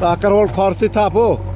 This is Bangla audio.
Ac ar ôl cors i tafo.